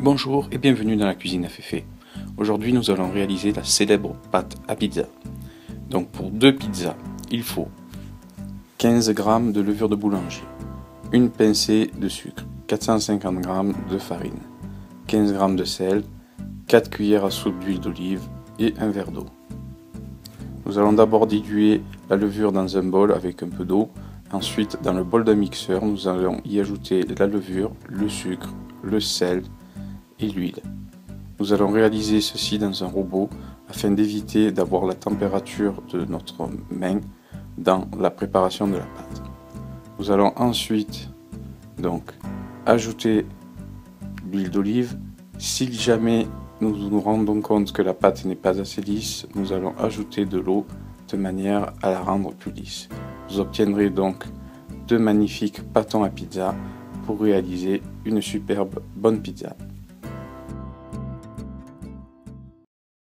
Bonjour et bienvenue dans la cuisine à Féfé. Aujourd'hui nous allons réaliser la célèbre pâte à pizza. Donc pour deux pizzas, il faut 15 g de levure de boulanger, une pincée de sucre, 450 g de farine, 15 g de sel, 4 cuillères à soupe d'huile d'olive et un verre d'eau. Nous allons d'abord diluer la levure dans un bol avec un peu d'eau. Ensuite, dans le bol d'un mixeur, nous allons y ajouter la levure, le sucre, le sel l'huile. Nous allons réaliser ceci dans un robot afin d'éviter d'avoir la température de notre main dans la préparation de la pâte. Nous allons ensuite donc ajouter l'huile d'olive. Si jamais nous nous rendons compte que la pâte n'est pas assez lisse, nous allons ajouter de l'eau de manière à la rendre plus lisse. Vous obtiendrez donc deux magnifiques pâtons à pizza pour réaliser une superbe bonne pizza.